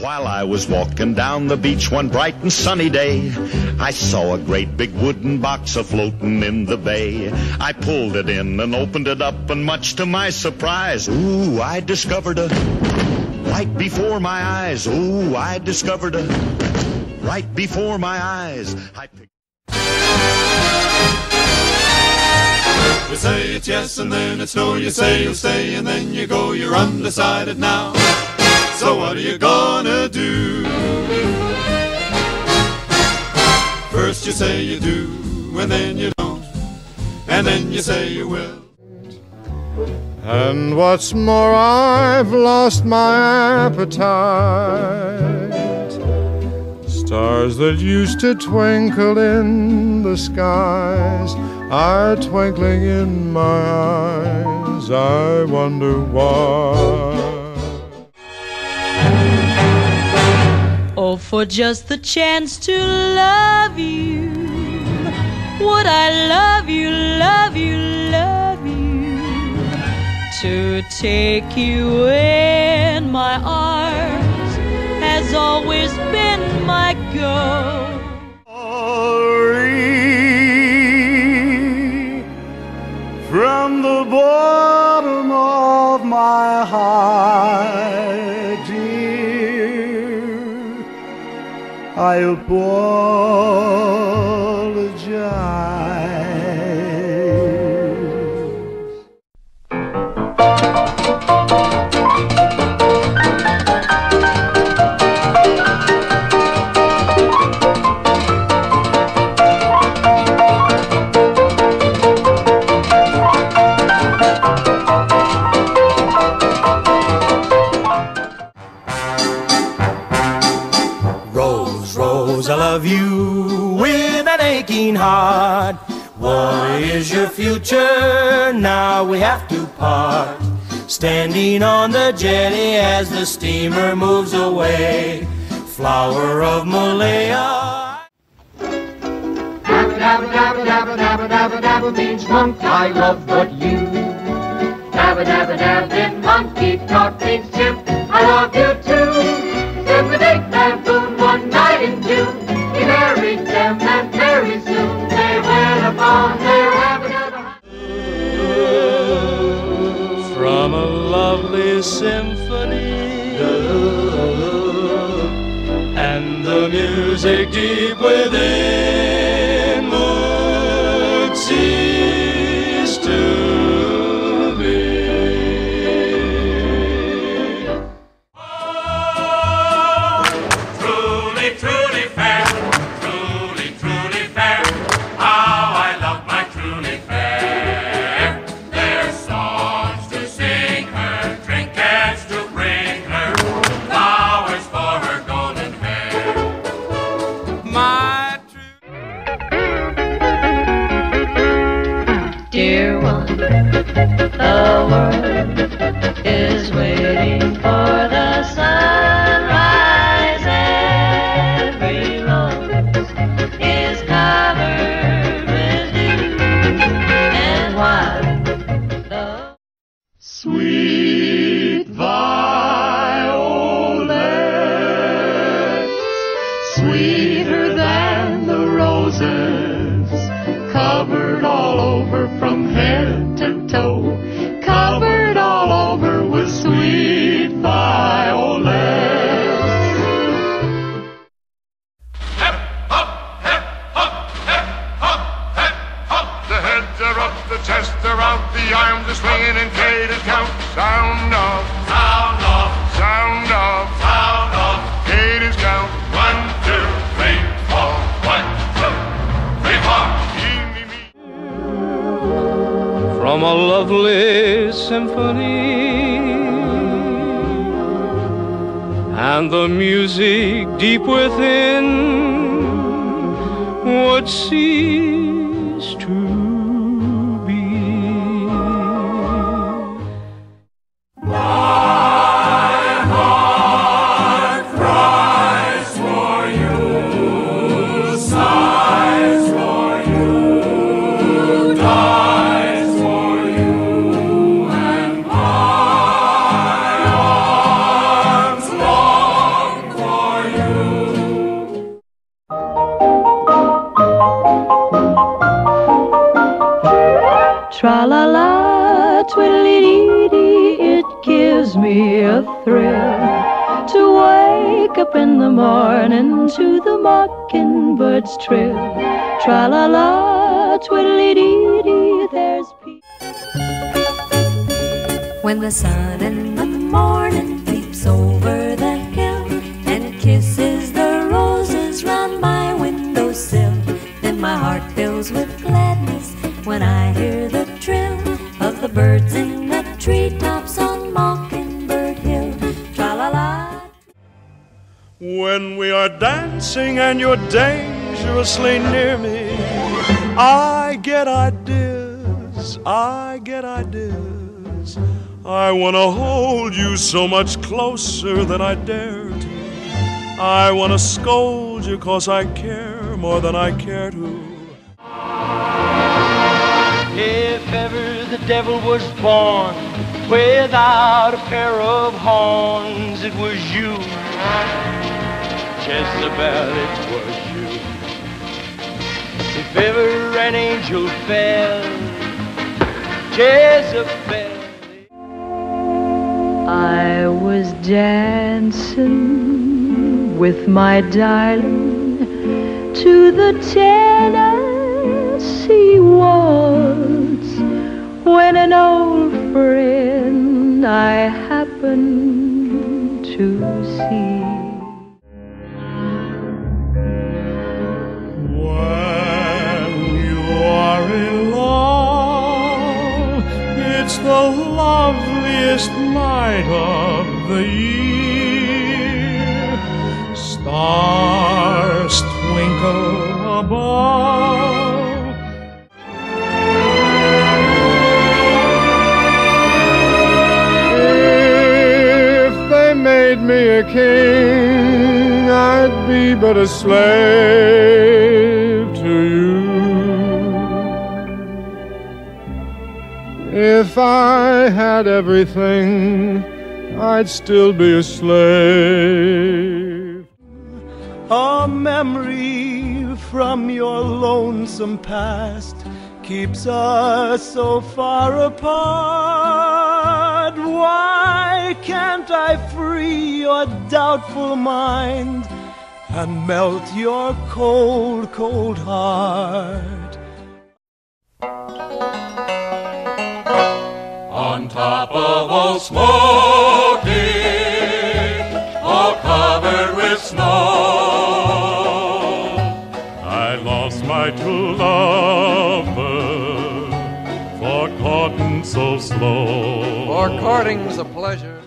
While I was walking down the beach one bright and sunny day, I saw a great big wooden box a floating in the bay. I pulled it in and opened it up, and much to my surprise, ooh, I discovered a right before my eyes. Ooh, I discovered a right before my eyes. I You say it's yes and then it's no. You say you'll stay and then you go. You're undecided now. So what are you gonna do? First you say you do, and then you don't, and then you say you will. And what's more, I've lost my appetite. Stars that used to twinkle in the skies are twinkling in my eyes. I wonder why. Oh, for just the chance to love you. Would I love you, love you, love you? To take you in my arms has always been my goal. Heart, dear, I apologize. Is your future? Now we have to part. Standing on the jetty as the steamer moves away. Flower of Malaya. Dabba dabba dabba dabba dabba dabba dabba means monk. I love what you. Dabba dabba dabba in monkey talk means chimp. I love you too. Music deep within sweeter than the roses, covered all over from head to toe, covered all over with sweet violets. Hep, hop, hep, hop, hep, hop, hep, hop. The heads are up, the chests are out, the arms are swinging and cadence count. Sound off, lovely symphony. And the music deep within would cease to twiddly dee dee, it gives me a thrill to wake up in the morning to the mockingbird's trill. Tra la la, twiddly dee dee, there's peace. When the sun in the morning peeps over. When we are dancing and you're dangerously near me, I get ideas, I get ideas. I want to hold you so much closer than I dare to. I want to scold you cause I care more than I care to. If ever the devil was born without a pair of horns, it was you. Jezebel, it was you. If ever an angel fell, Jezebel. I was dancing with my darling to the Tennessee waltz when an old friend I happened to see. The loveliest night of the year. Stars twinkle above. If they made me a king, I'd be but a slave If I had everything, I'd still be a slave. A memory from your lonesome past keeps us so far apart. Why can't I free your doubtful mind and melt your cold, cold heart? Top of old Smoky, all covered with snow. I lost my true lover for courting so slow. For courting's a pleasure.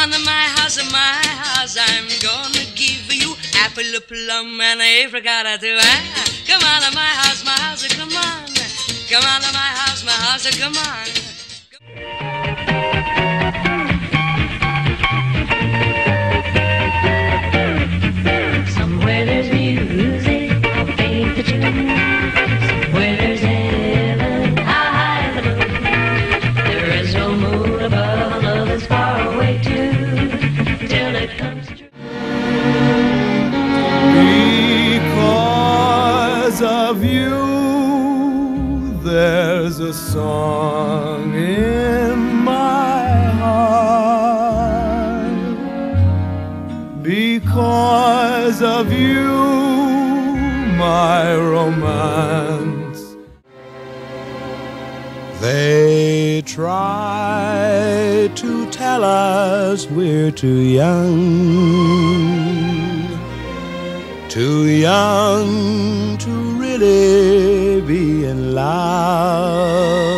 Come to my house, my house, I'm gonna give you apple, a plum, and apricot too. Ah, Come on to my house, my house, come on. Come on to my house, my house, come on. Of you, there's a song in my heart. Because of you, my romance. They try to tell us we're too young too young to really be in love.